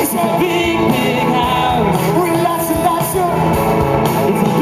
It's a big, big house. Relax and that's it.